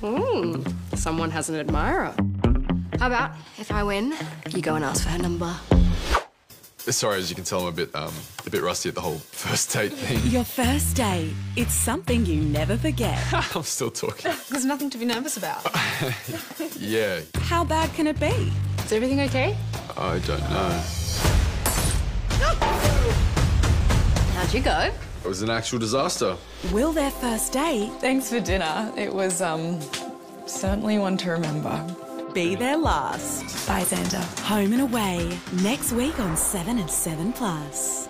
Hmm, someone has an admirer. How about if I win, you go and ask for her number? Sorry, as you can tell, I'm a bit um, a bit rusty at the whole first date thing. Your first date. It's something you never forget. I'm still talking. There's nothing to be nervous about. Yeah, How bad can it be? Is everything okay? I don't know. How'd you go? It was an actual disaster. Will their first date Thanks for dinner. It was um certainly one to remember. be their last? Bye, Xander. Home and away next week on 7 and 7 Plus.